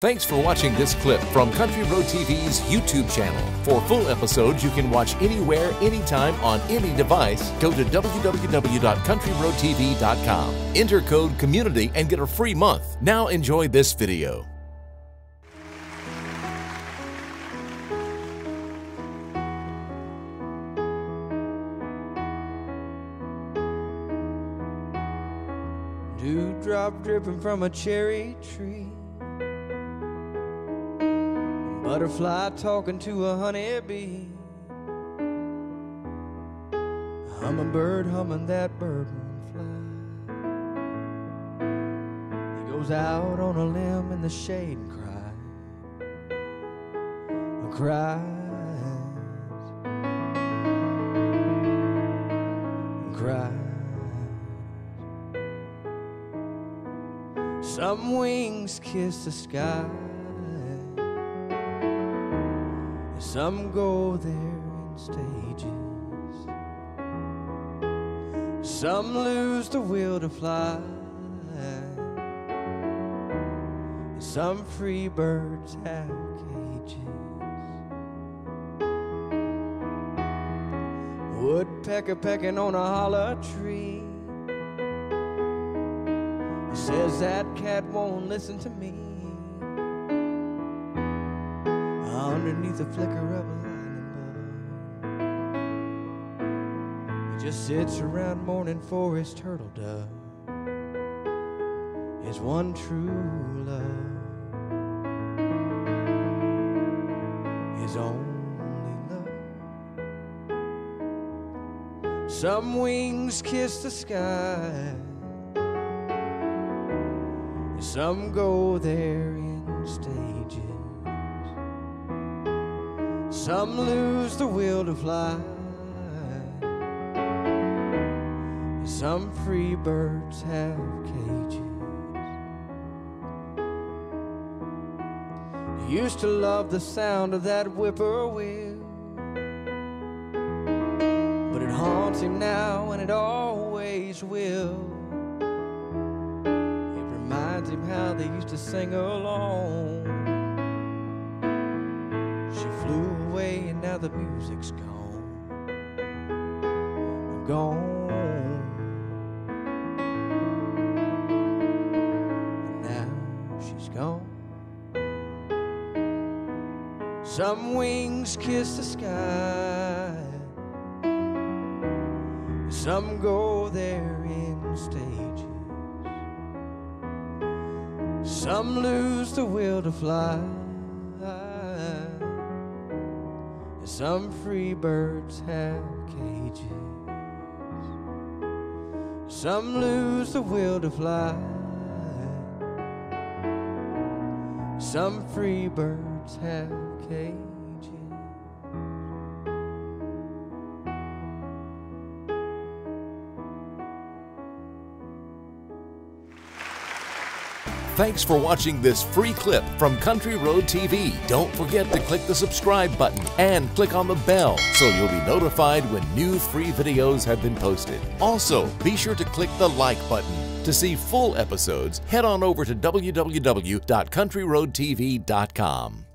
Thanks for watching this clip from Country Road TV's YouTube channel. For full episodes you can watch anywhere, anytime, on any device, go to www.countryroadtv.com. Enter code COMMUNITY and get a free month. Now enjoy this video. Dewdrop dripping from a cherry tree. Butterfly talking to a honeybee. Hummingbird humming that bourbon fly. He goes out on a limb in the shade and cries. Cries. And cries. Some wings kiss the sky. Some go there in stages. Some lose the will to fly. Some free birds have cages. Woodpecker pecking on a hollow tree. Says that cat won't listen to me. Underneath the flicker of a lightning bug, he just sits around mourning for his turtle dove. His one true love, his only love. Some wings kiss the sky. Some go there in stages. Some lose the will to fly. Some free birds have cages. Used to love the sound of that whippoorwill. But it haunts him now and it always will It reminds him how they used to sing along. She flew away and now the music's gone. Gone. And now she's gone. Some wings kiss the sky. Some go there in stages. Some lose the will to fly. Some free birds have cages. Some lose the will to fly. Some free birds have cages. Thanks for watching this free clip from Country Road TV. Don't forget to click the subscribe button and click on the bell so you'll be notified when new free videos have been posted. Also, be sure to click the like button. To see full episodes, head on over to www.countryroadtv.com.